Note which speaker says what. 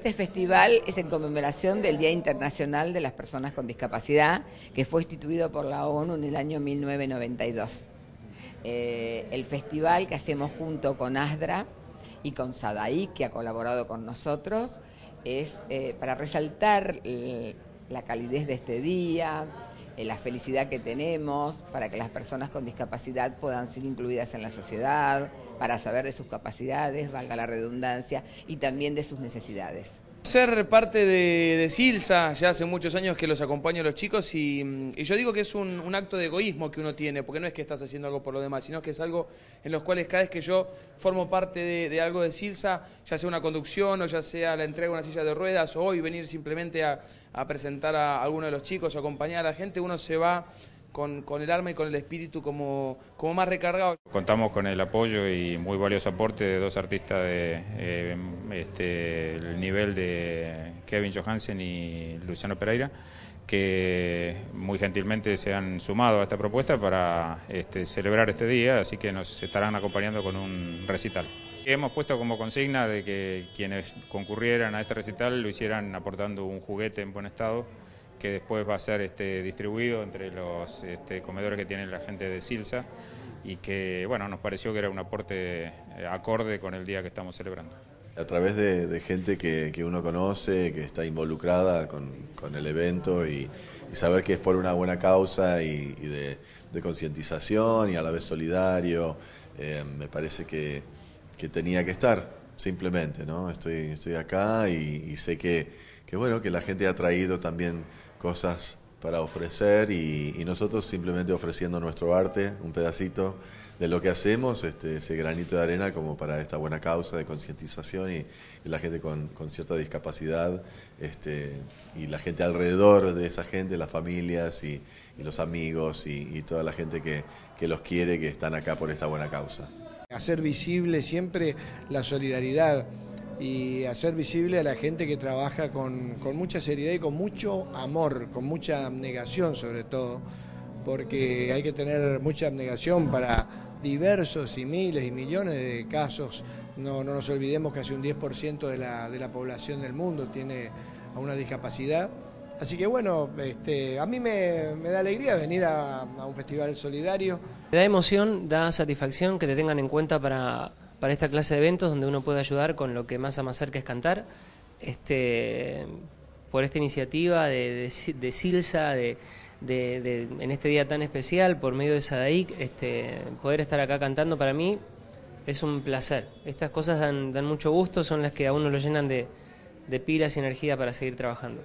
Speaker 1: Este festival es en conmemoración del Día Internacional de las Personas con Discapacidad, que fue instituido por la ONU en el año 1992. Eh, el festival que hacemos junto con ASDRA y con SADAI, que ha colaborado con nosotros, es eh, para resaltar la calidez de este día, la felicidad que tenemos para que las personas con discapacidad puedan ser incluidas en la sociedad, para saber de sus capacidades, valga la redundancia, y también de sus necesidades.
Speaker 2: Ser parte de, Silsa, ya hace muchos años que los acompaño a los chicos y, yo digo que es un, acto de egoísmo que uno tiene, porque no es que estás haciendo algo por lo demás, sino que es algo en los cuales cada vez que yo formo parte de, algo de Silsa, ya sea una conducción o ya sea la entrega de una silla de ruedas o hoy venir simplemente a, a presentar a alguno de los chicos o acompañar a la gente, uno se va con, el arma y con el espíritu como, como más recargado.
Speaker 3: Contamos con el apoyo y muy valioso aporte de dos artistas de eh, este, el nivel de Kevin Johansen y Luciano Pereira que muy gentilmente se han sumado a esta propuesta para este, celebrar este día, así que nos estarán acompañando con un recital. Hemos puesto como consigna de que quienes concurrieran a este recital lo hicieran aportando un juguete en buen estado que después va a ser este, distribuido entre los este, comedores que tiene la gente de Silsa y que bueno, nos pareció que era un aporte eh, acorde con el día que estamos celebrando.
Speaker 4: A través de, gente que, uno conoce, que está involucrada con, el evento y, saber que es por una buena causa y, de, concientización y a la vez solidario, eh, me parece que, tenía que estar, simplemente, ¿no? Estoy, estoy acá y, sé que, que, bueno, que la gente ha traído también cosas para ofrecer y, nosotros simplemente ofreciendo nuestro arte, un pedacito de lo que hacemos, este, ese granito de arena como para esta buena causa de concientización y, la gente con, cierta discapacidad este, y la gente alrededor de esa gente, las familias y, los amigos y, toda la gente que, que los quiere, que están acá por esta buena causa.
Speaker 5: Hacer visible siempre la solidaridad y hacer visible a la gente que trabaja con, mucha seriedad y con mucho amor, con mucha abnegación sobre todo, porque hay que tener mucha abnegación para diversos y miles y millones de casos. No, no nos olvidemos que hace un 10% de la, de la población del mundo tiene una discapacidad. Así que bueno, este, a mí me, da alegría venir a, a un festival solidario.
Speaker 6: Da emoción, da satisfacción que te tengan en cuenta para para esta clase de eventos donde uno puede ayudar con lo que más ama que es cantar. Este, por esta iniciativa de, de, Silsa, de, en este día tan especial, por medio de Sadaic, este, poder estar acá cantando para mí es un placer. Estas cosas dan, dan mucho gusto, son las que a uno lo llenan de, de pilas y energía para seguir trabajando.